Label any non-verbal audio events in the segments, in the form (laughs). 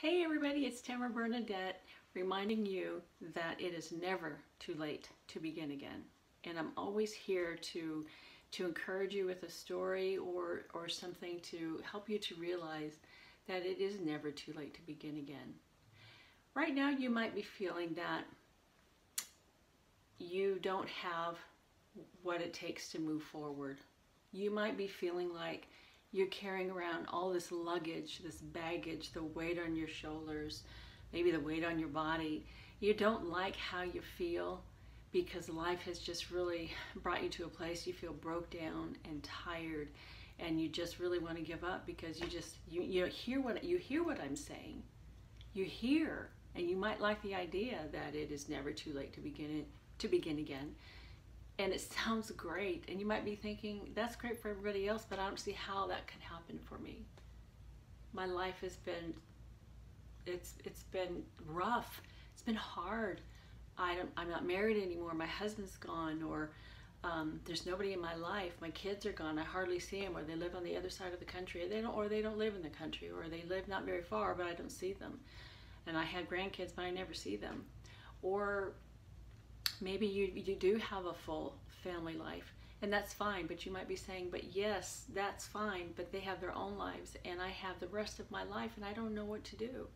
Hey everybody, it's Tamara Bernadette reminding you that it is never too late to begin again. And I'm always here to to encourage you with a story or or something to help you to realize that it is never too late to begin again. Right now you might be feeling that you don't have what it takes to move forward. You might be feeling like you're carrying around all this luggage, this baggage, the weight on your shoulders, maybe the weight on your body. You don't like how you feel because life has just really brought you to a place you feel broke down and tired and you just really want to give up because you just you, you hear what you hear what I'm saying. You hear and you might like the idea that it is never too late to begin it to begin again and it sounds great and you might be thinking that's great for everybody else but i don't see how that can happen for me. My life has been it's it's been rough. It's been hard. I don't, i'm not married anymore. My husband's gone or um, there's nobody in my life. My kids are gone. I hardly see them or they live on the other side of the country. Or they don't or they don't live in the country or they live not very far but i don't see them. And i had grandkids but i never see them. Or maybe you, you do have a full family life and that's fine but you might be saying but yes that's fine but they have their own lives and i have the rest of my life and i don't know what to do.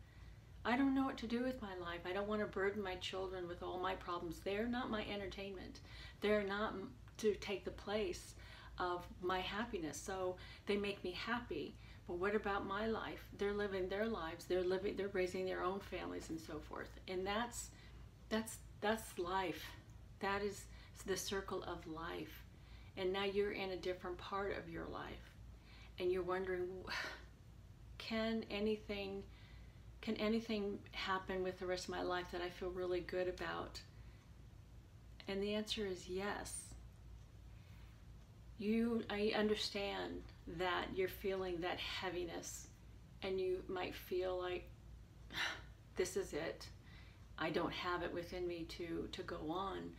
I don't know what to do with my life. I don't want to burden my children with all my problems. They're not my entertainment. They're not to take the place of my happiness so they make me happy. But what about my life? They're living their lives. They're living they're raising their own families and so forth. And that's that's that's life. That is the circle of life. And now you're in a different part of your life. And you're wondering, (sighs) can anything can anything happen with the rest of my life that I feel really good about? And the answer is yes. You I understand that you're feeling that heaviness and you might feel like (sighs) this is it I don't have it within me to to go on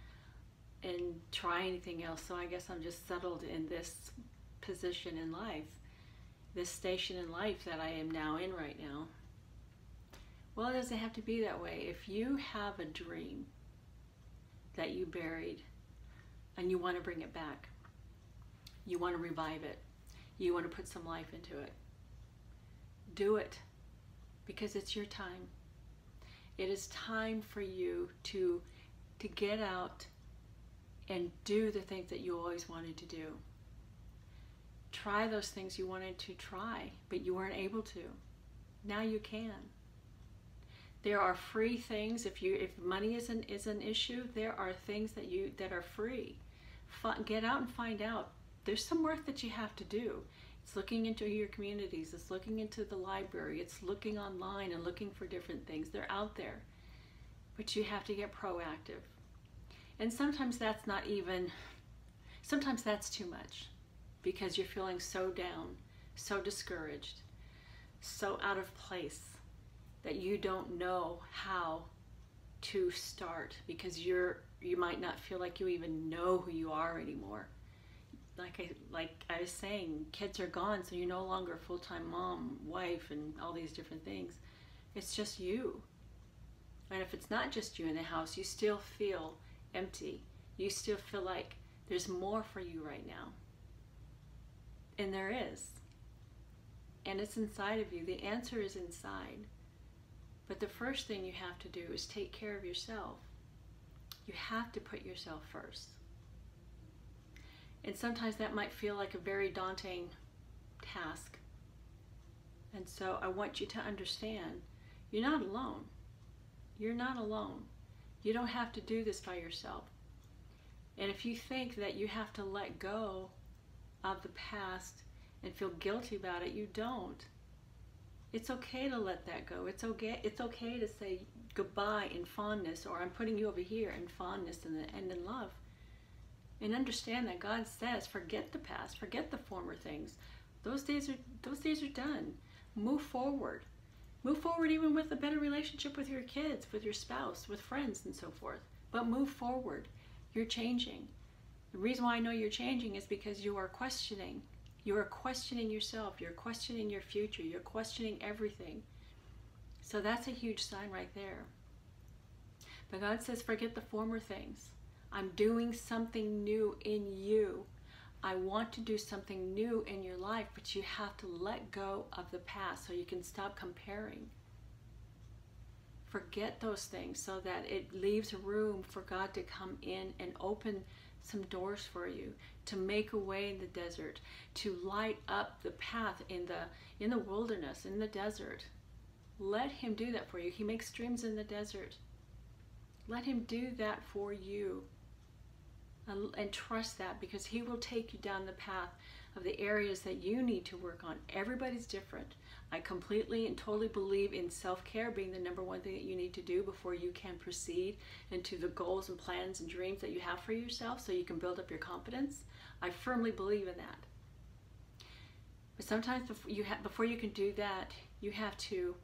and try anything else. So I guess I'm just settled in this position in life, this station in life that I am now in right now. Well, it doesn't have to be that way. If you have a dream that you buried and you want to bring it back, you want to revive it, you want to put some life into it, do it because it's your time. It is time for you to, to get out and do the things that you always wanted to do. Try those things you wanted to try, but you weren't able to. Now you can. There are free things. If you if money is an is an issue, there are things that you that are free. get out and find out. There's some work that you have to do. It's looking into your communities. It's looking into the library. It's looking online and looking for different things. They're out there. But you have to get proactive. And sometimes that's not even, sometimes that's too much because you're feeling so down, so discouraged, so out of place that you don't know how to start because you're you might not feel like you even know who you are anymore like I like I was saying, kids are gone, so you're no longer a full time mom, wife, and all these different things. It's just you. And if it's not just you in the house, you still feel empty. You still feel like there's more for you right now. And there is. And it's inside of you. The answer is inside. But the first thing you have to do is take care of yourself. You have to put yourself first. And sometimes that might feel like a very daunting task. And so I want you to understand you're not alone. You're not alone. You don't have to do this by yourself. And if you think that you have to let go of the past and feel guilty about it, you don't. It's okay to let that go. It's okay. It's okay to say goodbye in fondness, or I'm putting you over here in fondness and, and in love and understand that God says, forget the past, forget the former things. Those days are those days are done. Move forward. Move forward even with a better relationship with your kids, with your spouse, with friends and so forth. But move forward. You're changing. The reason why I know you're changing is because you are questioning. You are questioning yourself. You're questioning your future. You're questioning everything. So that's a huge sign right there. But God says, forget the former things. I'm doing something new in you. I want to do something new in your life, but you have to let go of the past so you can stop comparing. Forget those things so that it leaves room for God to come in and open some doors for you, to make a way in the desert, to light up the path in the in the wilderness, in the desert. Let him do that for you. He makes streams in the desert. Let him do that for you. And, and, trust that because he will take you down the path of the areas that you need to work on. Everybody's different. I completely and totally believe in self care being the number one thing that you need to do before you can proceed into the goals and plans and dreams that you have for yourself so you can build up your confidence. I firmly believe in that. But sometimes before you, before you can do that, you have to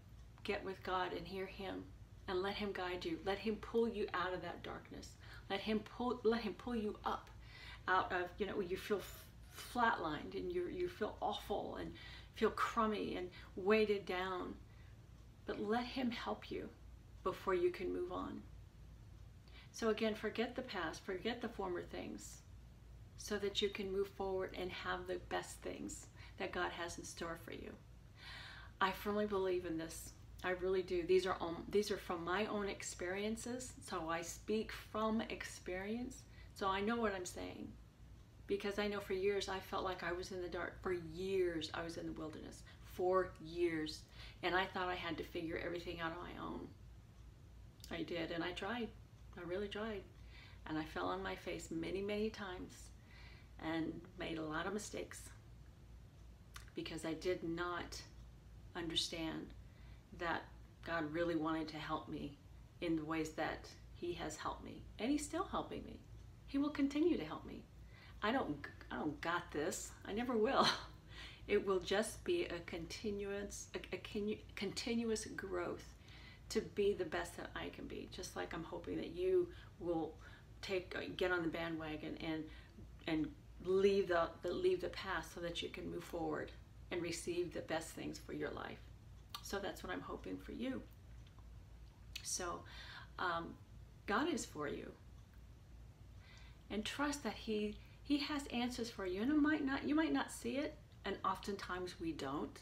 get with God and hear Him and let Him guide you. Let Him pull you out of that darkness. Let Him pull, let Him pull you up out of, you know, you feel flatlined and you you feel awful and feel crummy and weighted down. But let Him help you before you can move on. So again, forget the past, forget the former things, so that you can move forward and have the best things that God has in store for you. I firmly believe in this. I really do. These are um, these are from my own experiences, so I speak from experience. So I know what I'm saying because I know for years I felt like I was in the dark. For years I was in the wilderness. For years. And I thought I had to figure everything out on my own. I did, and I tried. I really tried. And I fell on my face many, many times and made a lot of mistakes because I did not understand that God really wanted to help me in the ways that He has helped me. And He's still helping me. He will continue to help me. I don't I don't got this. I never will. (laughs) It will just be a continuous a, a continuous growth to be the best that I can be. Just like I'm hoping that you will take uh, get on the bandwagon and and leave the, the leave the past so that you can move forward and receive the best things for your life. So that's what I'm hoping for you. So um, God is for you, and trust that He He has answers for you. And it might not you might not see it, and oftentimes we don't,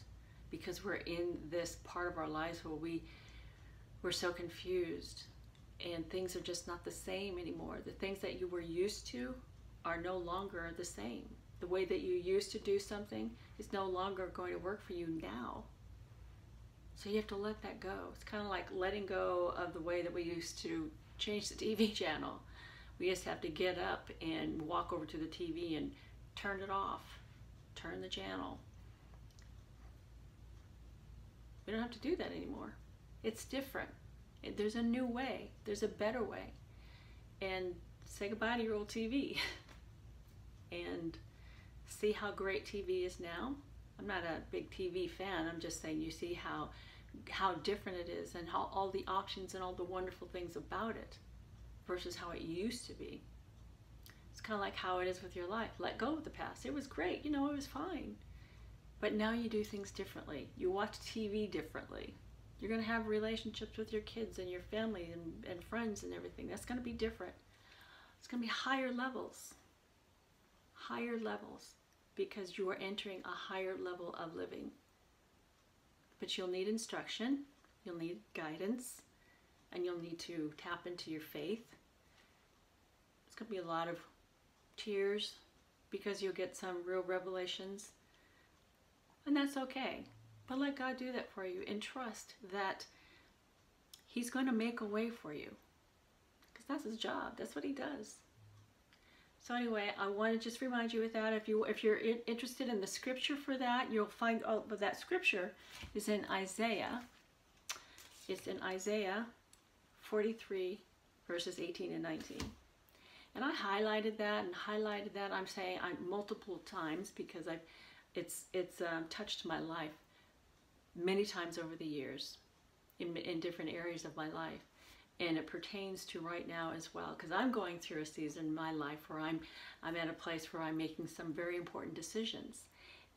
because we're in this part of our lives where we we're so confused and things are just not the same anymore. The things that you were used to are no longer the same. The way that you used to do something is no longer going to work for you now. So you have to let that go. It's kind of like letting go of the way that we used to change the (laughs) TV channel. We just have to get up and walk over to the TV and turn it off, turn the channel. We don't have to do that anymore. It's different. There's a new way, there's a better way. And say goodbye to your old TV (laughs) and see how great TV is now. I'm not a big TV fan. I'm just saying you see how how different it is and how all the options and all the wonderful things about it versus how it used to be. It's kind of like how it is with your life. Let go of the past. It was great, you know, it was fine. But now you do things differently. You watch TV differently. You're going to have relationships with your kids and your family and, and friends and everything. That's going to be different. It's going to be higher levels. Higher levels because you are entering a higher level of living. But you'll need instruction, you'll need guidance, and you'll need to tap into your faith. It's going to be a lot of tears because you'll get some real revelations. And that's okay. But let God do that for you and trust that He's going to make a way for you. Because that's His job, that's what He does. So anyway, I want to just remind you with that. If you if you're interested in the scripture for that, you'll find oh, but that scripture is in Isaiah. It's in Isaiah 43 verses 18 and 19. And I highlighted that and highlighted that. I'm saying I multiple times because I've it's it's um, touched my life many times over the years in, in different areas of my life and it pertains to right now as well because I'm going through a season in my life where I'm I'm at a place where I'm making some very important decisions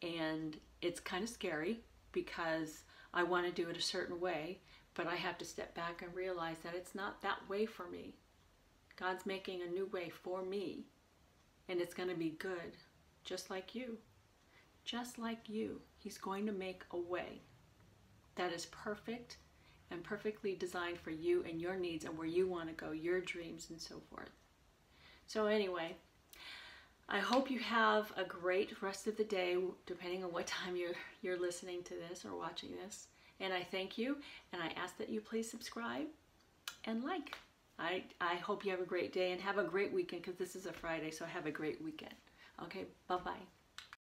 and it's kind of scary because I want to do it a certain way But I have to step back and realize that it's not that way for me. God's making a new way for me, and it's going to be good, just like you. Just like you, He's going to make a way that is perfect and perfectly designed for you and your needs and where you want to go, your dreams, and so forth. So, anyway, I hope you have a great rest of the day, depending on what (laughs) time you're, you're listening to this or watching this. And I thank you, and I ask that you please subscribe and like. I, I hope you have a great day and have a great weekend because this is a Friday, so have a great weekend. Okay, bye bye.